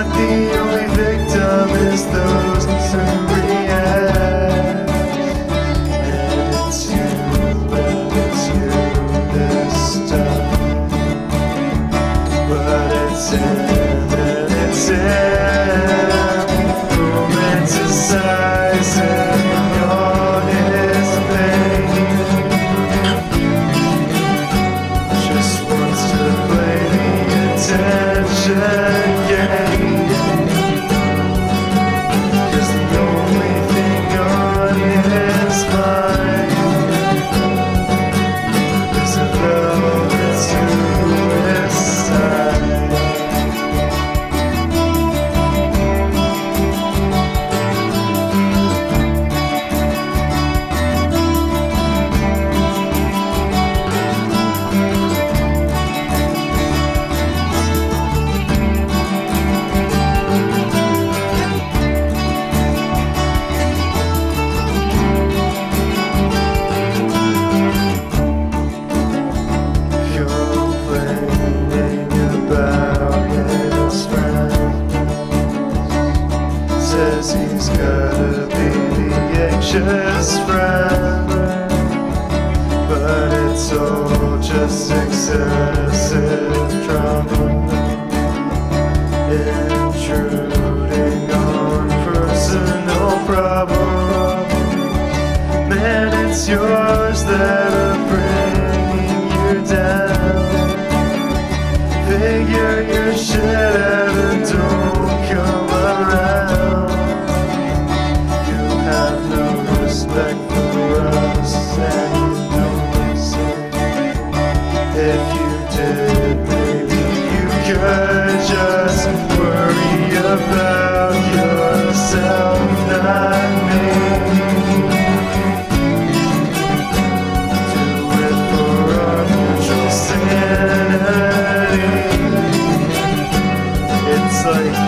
But the only victim is those who react. And it's you, and it's you this time. But it's and it's. Anxious friend But it's all just excessive drama Intruding on personal problems. Man, it's yours that are if you did, you could just worry about yourself, not me. Our mutual sanity. It's like